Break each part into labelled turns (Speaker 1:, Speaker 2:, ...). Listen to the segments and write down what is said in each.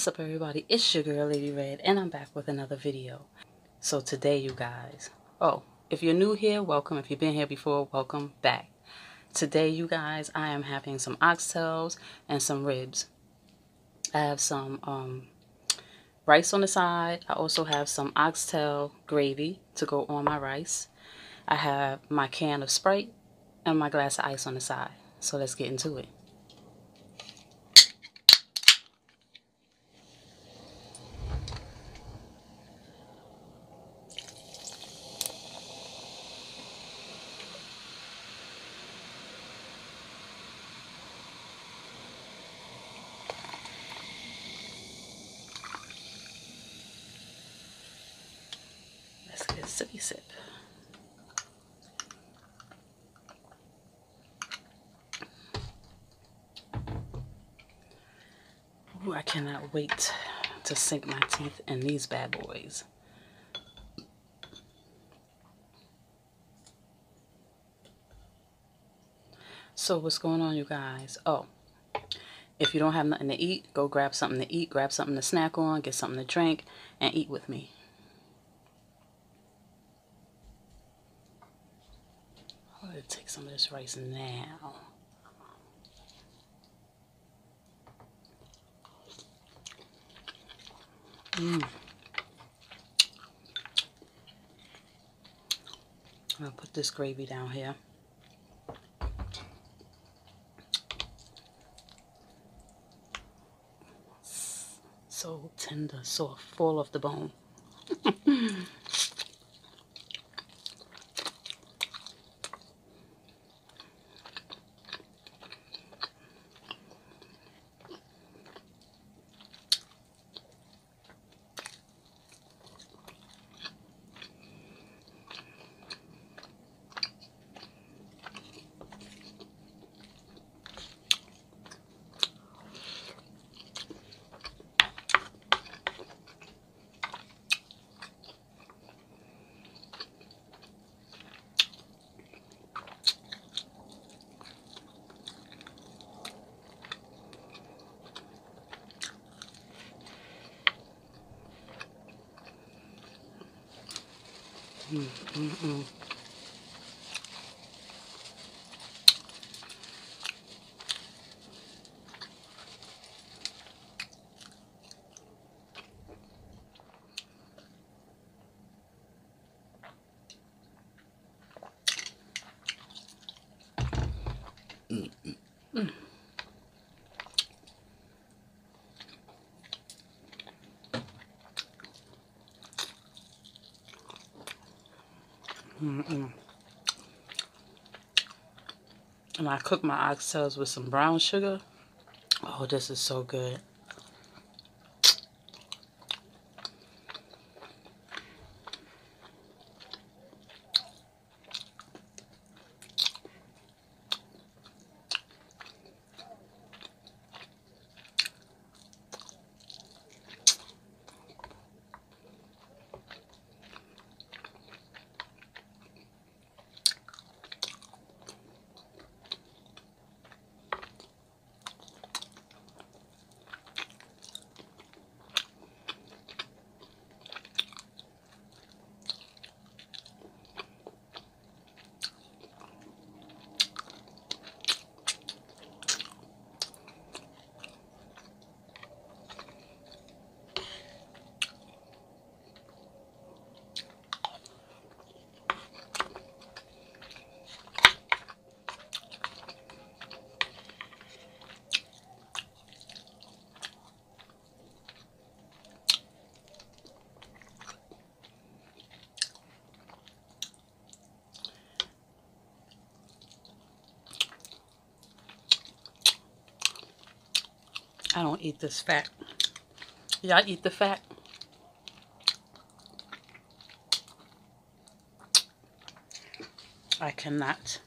Speaker 1: What's up everybody, it's your girl Lady Red and I'm back with another video. So today you guys, oh, if you're new here, welcome. If you've been here before, welcome back. Today you guys, I am having some oxtails and some ribs. I have some um, rice on the side. I also have some oxtail gravy to go on my rice. I have my can of Sprite and my glass of ice on the side. So let's get into it. Let's get a sippy sip. Ooh, I cannot wait to sink my teeth in these bad boys. So what's going on you guys? Oh, if you don't have nothing to eat, go grab something to eat, grab something to snack on, get something to drink, and eat with me. I'm going to take some of this rice now. Mmm. I'll put this gravy down here. So tender, soft, full of the bone. 嗯嗯嗯。And I cook my oxtails with some brown sugar. Oh, this is so good. I don't eat this fat. Y'all eat the fat? I cannot.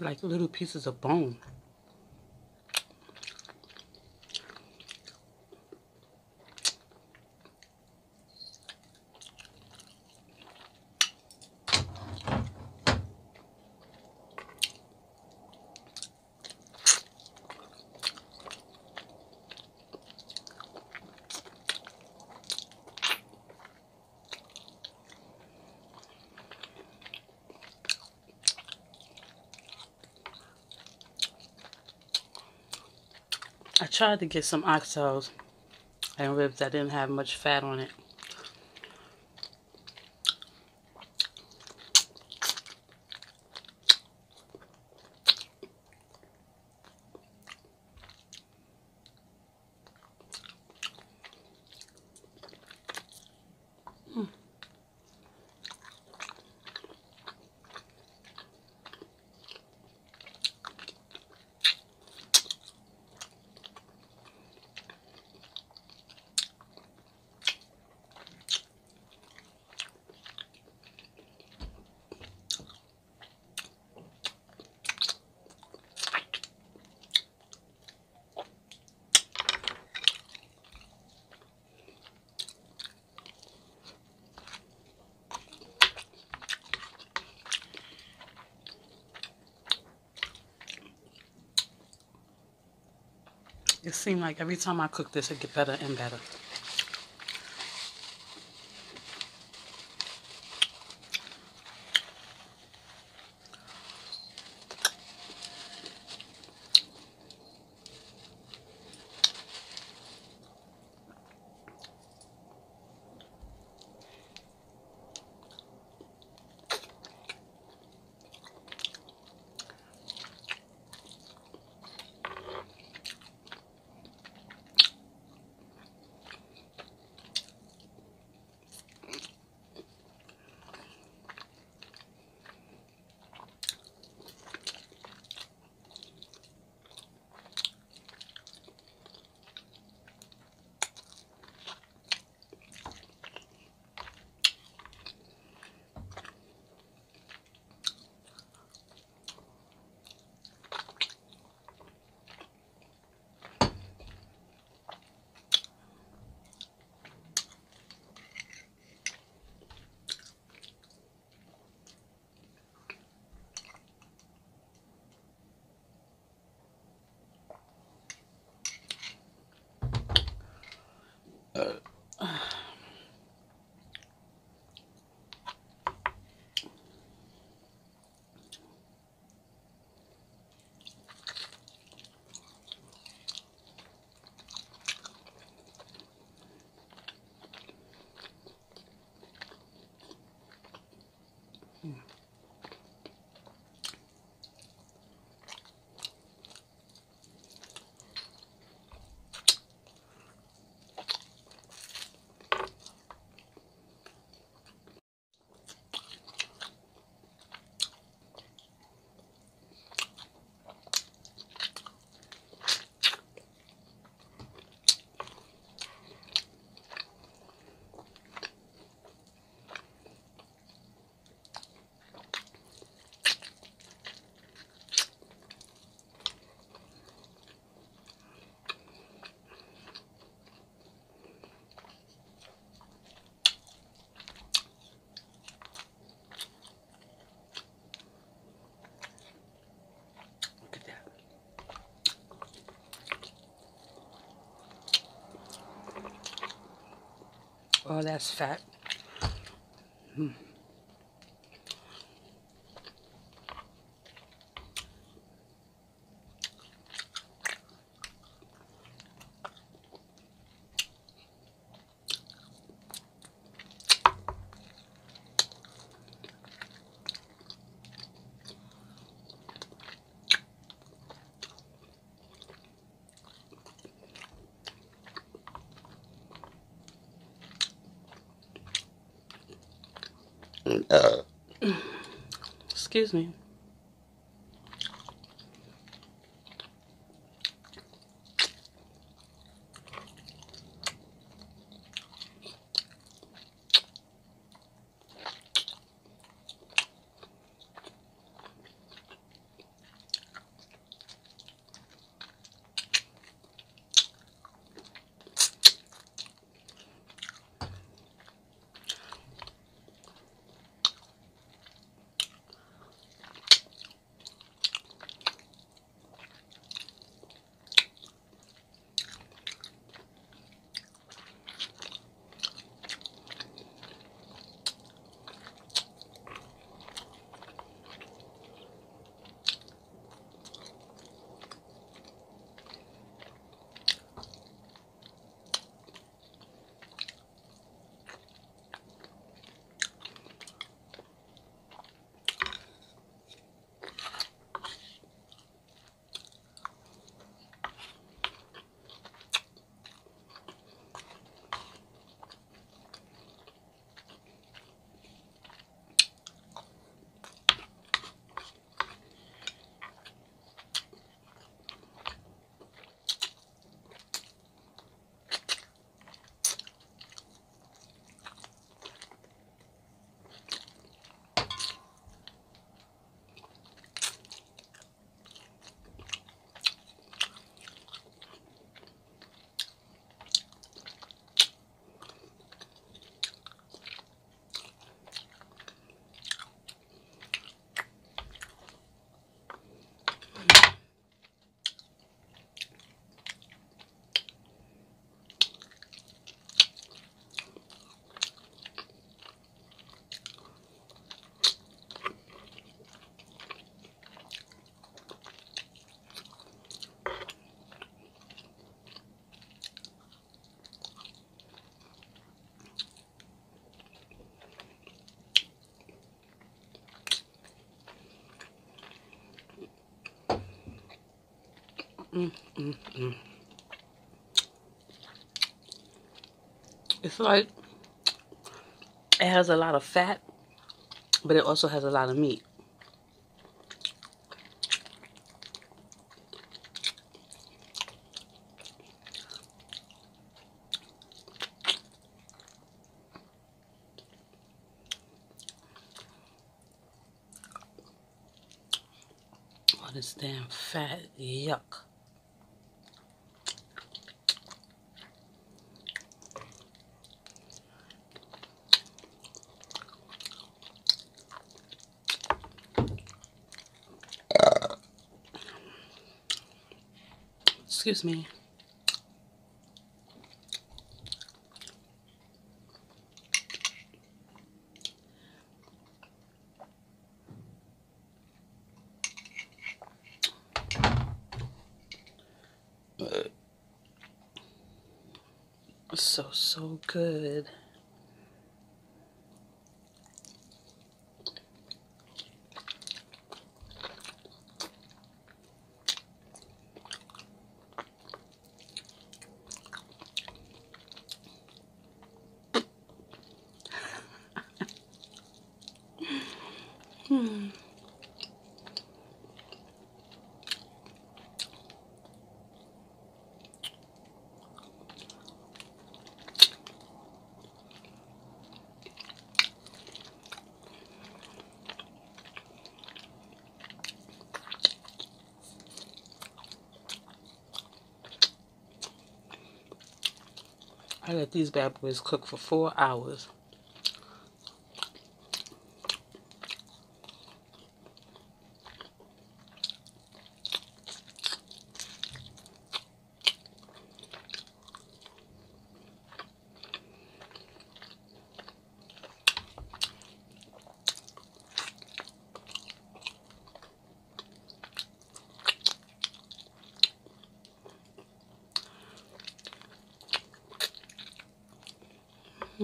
Speaker 1: Like little pieces of bone. I tried to get some oxtails and ribs that didn't have much fat on it. It seemed like every time I cook this, it get better and better. Oh, that's fat. Uh, Excuse me. Mm -mm. It's like it has a lot of fat, but it also has a lot of meat. All this damn fat, yuck. Excuse me. Uh, so, so good. I let these bad boys cook for four hours.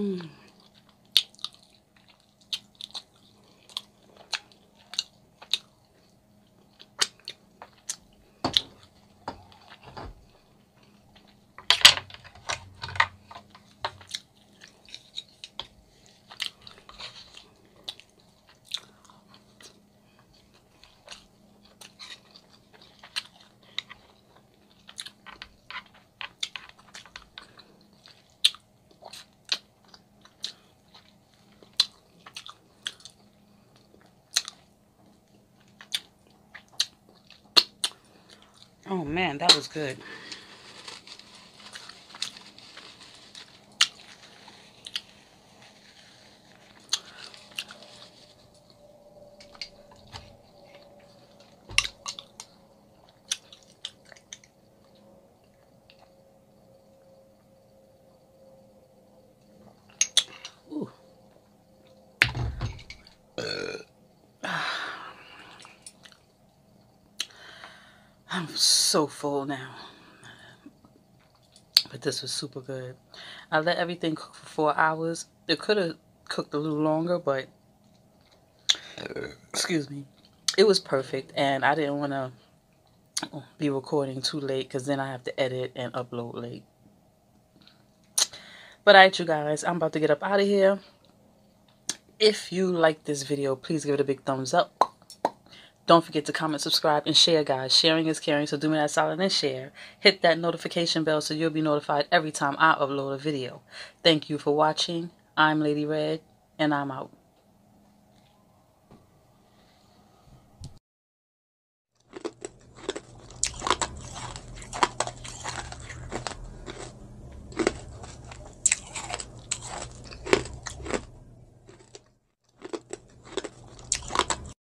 Speaker 1: Hmm. Man, that was good. I'm so full now. But this was super good. I let everything cook for four hours. It could have cooked a little longer, but excuse me. It was perfect, and I didn't want to be recording too late because then I have to edit and upload late. But alright, you guys, I'm about to get up out of here. If you like this video, please give it a big thumbs up. Don't forget to comment, subscribe, and share, guys. Sharing is caring, so do me that solid and share. Hit that notification bell so you'll be notified every time I upload a video. Thank you for watching. I'm Lady Red, and I'm out.